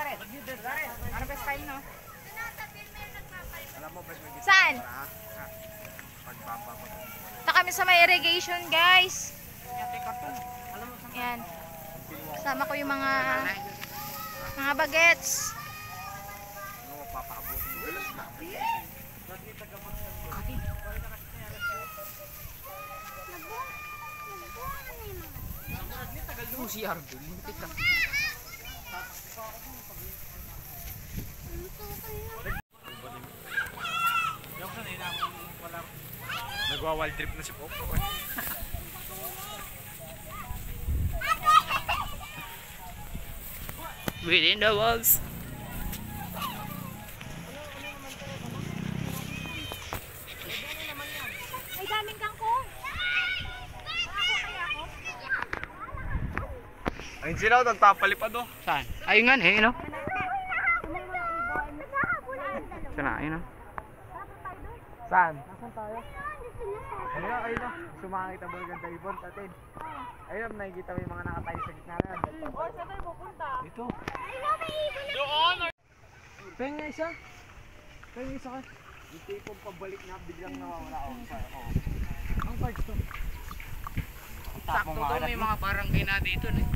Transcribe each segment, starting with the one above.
Ano ba style no? Alam mo, may Saan? ha? Ha? Pagbaba ko. Ito kami sa may irrigation guys. Yan. Kasama ko yung mga mga bagets. Yung si Ardo, lintik ka. Nagwa-wild trip na si Popo. Within the walls. Ay, daming kangkong. Ayun sila, nagpapalipad oh. Saan? Ayun nga eh, no? Saan na, ayun no? Saan? Nasaan tayo? Ayun na, ayun na. Sumakit ang Bulgan Daibon, tatin. Ayun na, nakikita mo yung mga nakatayo sa gitna na. Oh, saan tayo pupunta? Dito. Doon! Pengen nga isa. Pengen isa ka. Yung tipong pabalik na biglang nawawala ako. Oh. Ang parts to. Sakto to, may mga barangay na dito eh.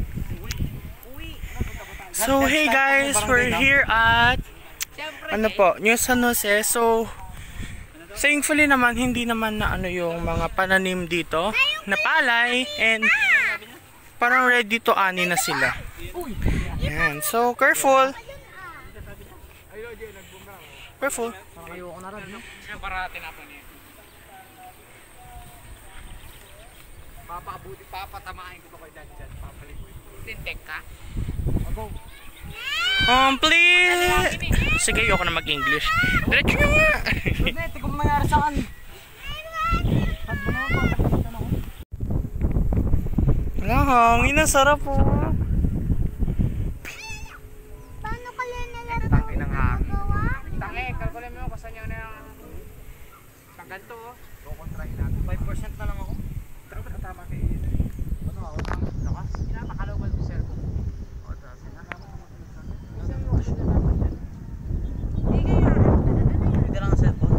So hey guys, we're here at ano po, New San Jose. So thankfully naman hindi naman na ano yung mga pananim dito na palay and parang ready to ani na sila. Yan. So careful. Careful. Ayoko na rin, para tinapan niya. Papaabuti, papatamahin ko to kay Dad dyan. Papalikoy. Lintek ka? Um, please. Sige, ayoko na mag-English. Diretso nyo nga. Hindi, kung mayari saan. Wala, hangin na sarap po. Paano kaya nalaro Tangin ng hangin. gawa? Tangi, kalkulin mo kung saan yun na yung... Sa ganito, oh. Kukontrahin natin. 5% na lang ako. Pero ba't tama kay Ano ako? Ang lakas. Pinapakalaw ko yung cellphone. O, tapos sinasama ko Hindi lang ang cellphone.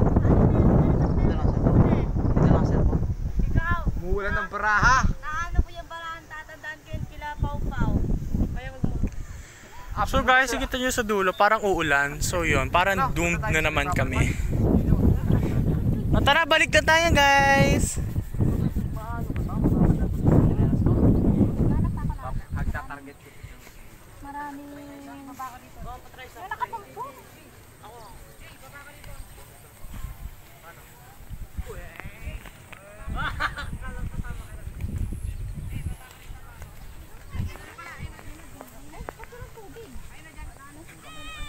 Hindi lang ang cellphone. Hindi lang ang cellphone. Ikaw, Umuulan ng baraha. naano ko yung barahan, tatandaan ko yung kila Pau-Pau. Kaya wag mo. So guys, nakita nyo sa dulo, parang uulan. So yun, parang doomed na naman kami. O tara, balik na tayo guys. Hagta-target ko. Maraming mabaka dito. May nakapumpo.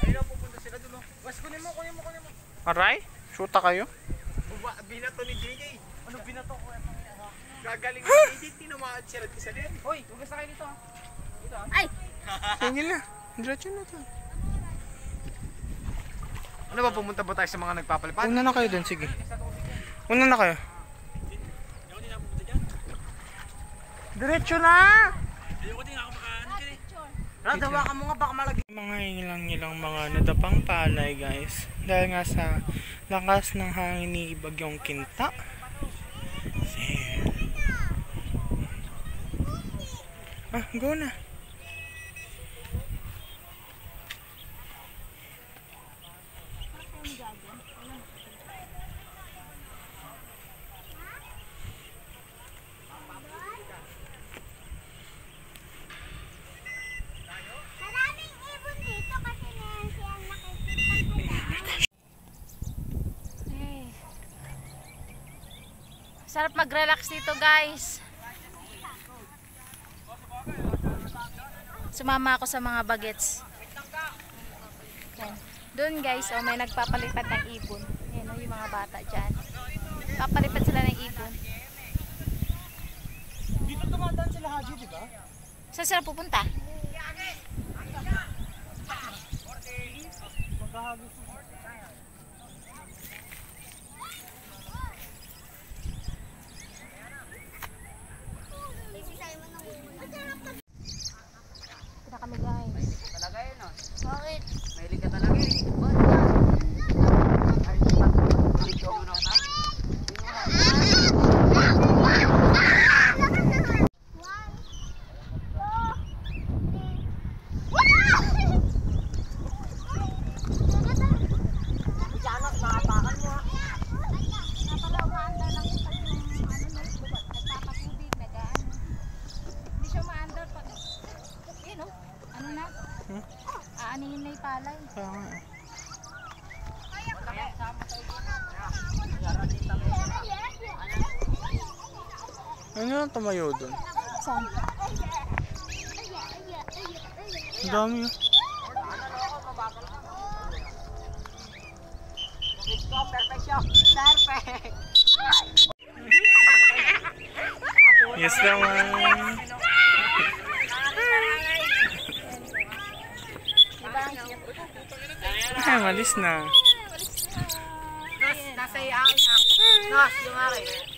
Ayun ang pupunta sila dun. oh. Wes, kunin mo, kunin mo, kunin mo. Aray, shoota kayo. Uba, binato ni JJ. Ano binato ko? Gagaling ni JJ, tinamaan sila di sa din. Hoy, hugas na kayo dito. ah. Sige na, diretso na to. Ano ba, pumunta ba tayo sa mga nagpapalipad? Una na kayo dun, sige. Una na kayo. Diretso na! Radawa ka mo nga baka malagi. Mga ilang-ilang mga nadapang palay guys. Dahil nga sa lakas ng hangin ni Bagyong Kinta. Ah, go na. Maraming ibon dito kasi meron siyang nakikita ko Hey. Sarap mag-relax dito guys. Sumama ako sa mga bagets. Yan. Doon guys, oh, may nagpapalipad ng ibon. Yan oh, yung mga bata dyan. Papalipad sila ng ibon. Dito tumadaan sila Haji, di ba? Saan sila pupunta? Kita kami guys. Talaga yun, oh. Okay. Aanihin na yung palay. Kaya nga eh. Ano yung tumayo dun? Saan? Ang dami oh. Yes naman. Ay, malis na. Nasa iyo akin na. Nos, yung.